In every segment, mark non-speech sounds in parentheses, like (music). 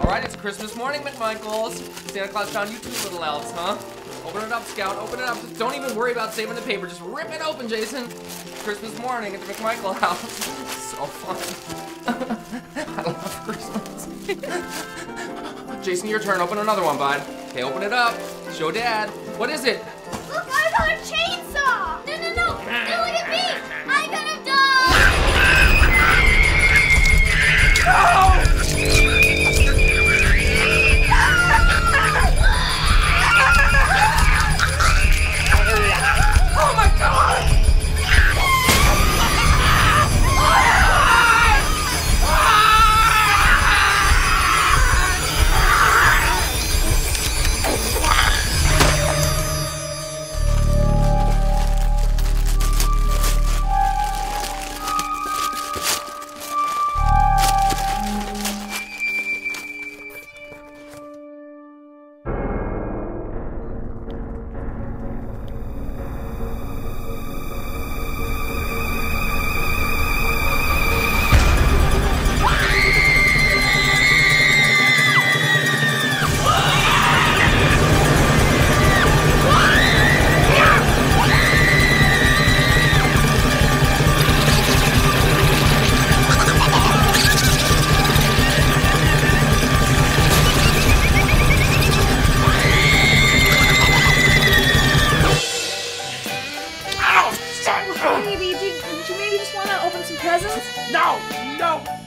All right, it's Christmas morning, McMichaels. Santa Claus found you two little elves, huh? Open it up, Scout. Open it up. Just don't even worry about saving the paper. Just rip it open, Jason. Christmas morning at the McMichael house. (laughs) so fun. (laughs) I love Christmas. (laughs) Jason, your turn. Open another one, bud. Okay, open it up. Show Dad. What is it?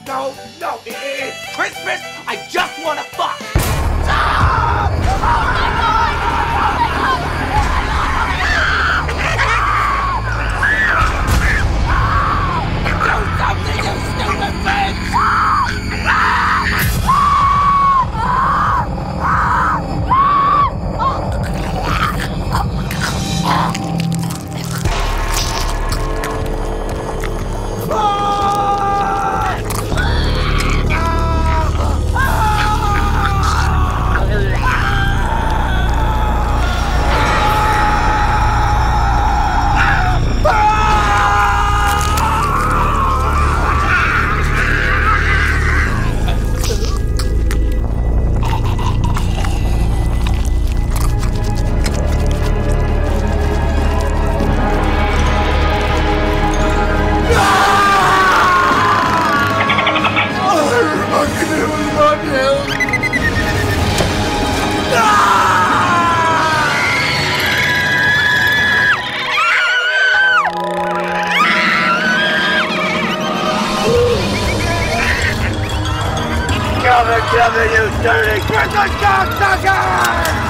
No, no. It- it- it's Christmas. I just want to fuck. Do something, you stupid Come and kill you dirty Christmas cocksucker!